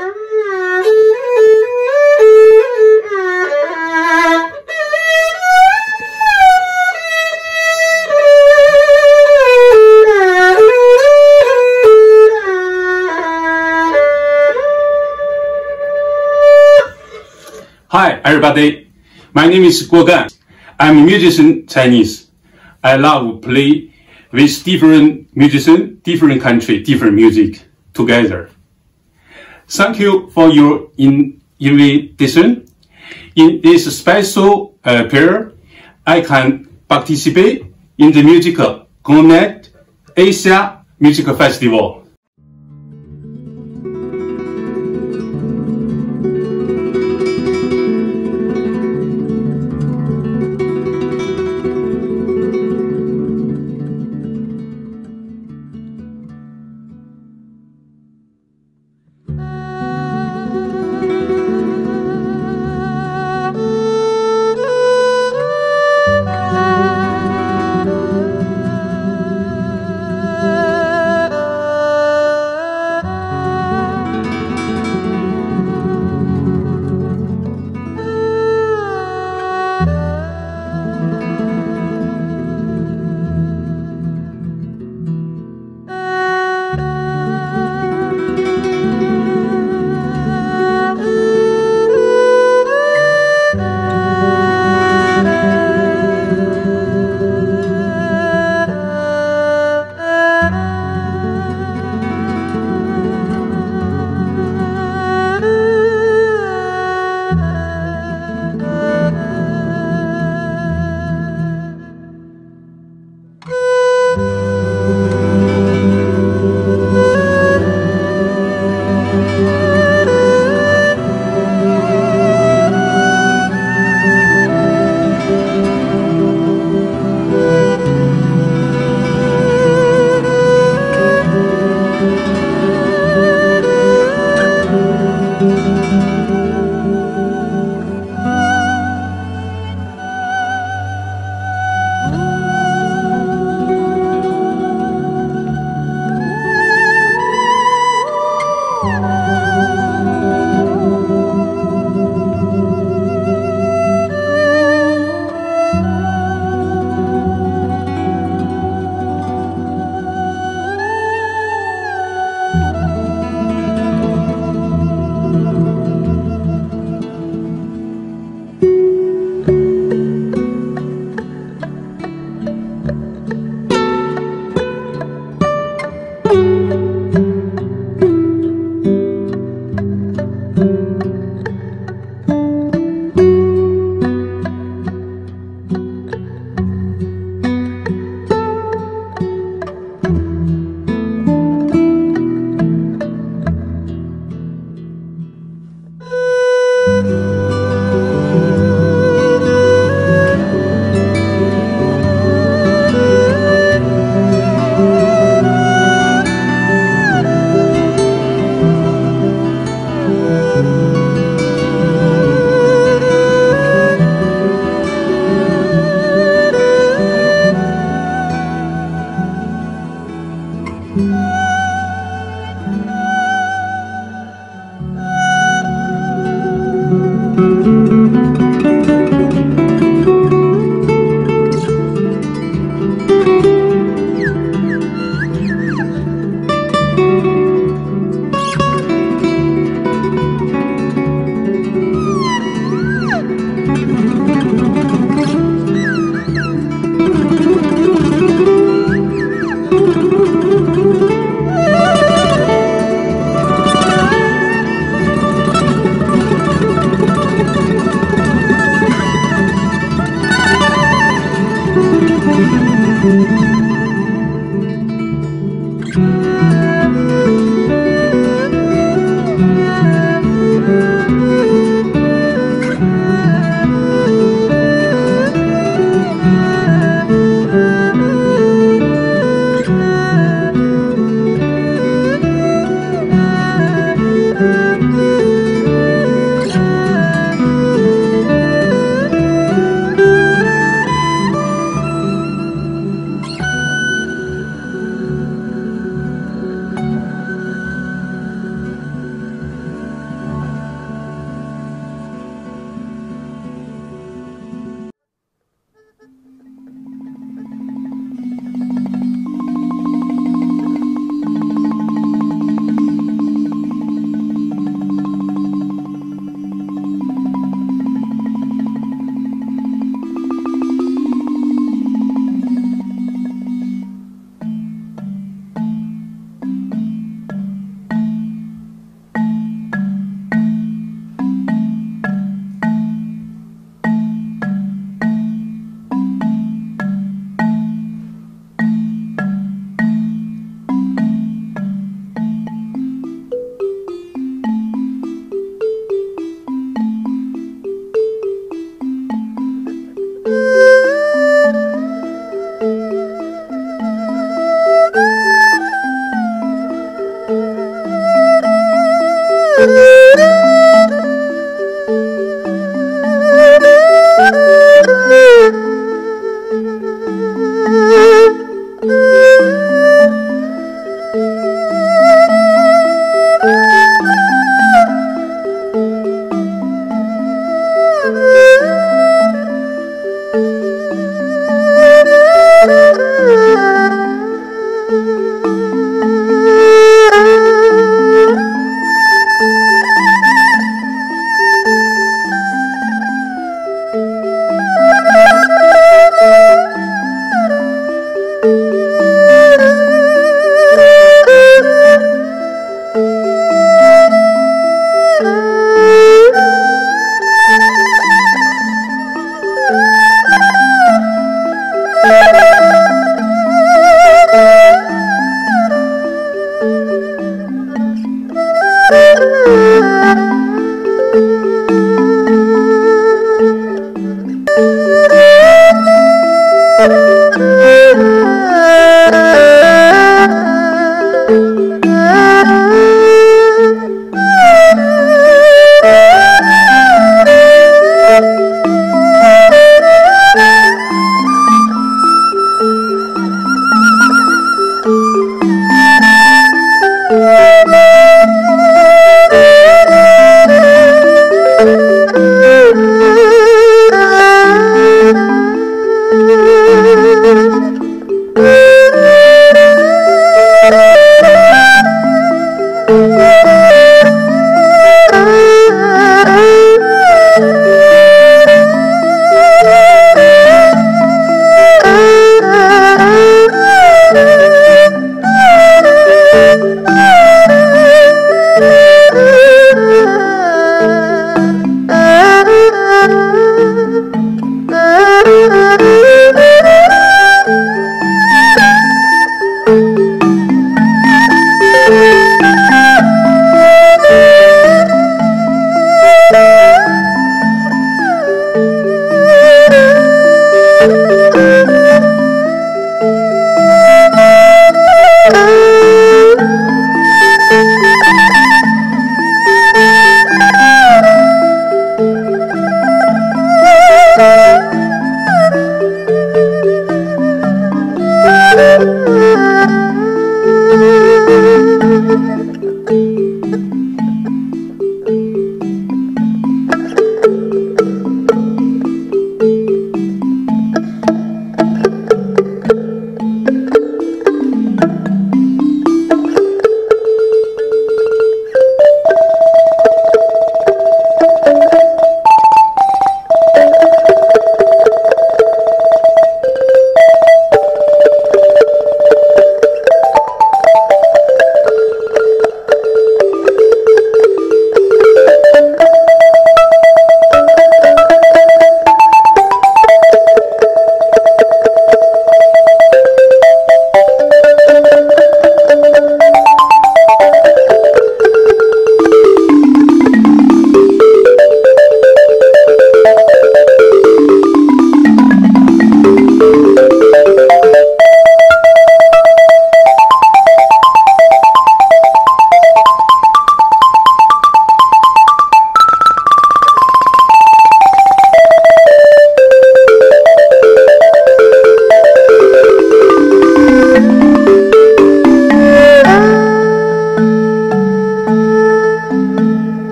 Hi, everybody. My name is Guo Gan. I'm a musician Chinese. I love play with different musicians, different country, different music together. Thank you for your in invitation. In this special uh, period, I can participate in the musical Connect Asia Music Festival.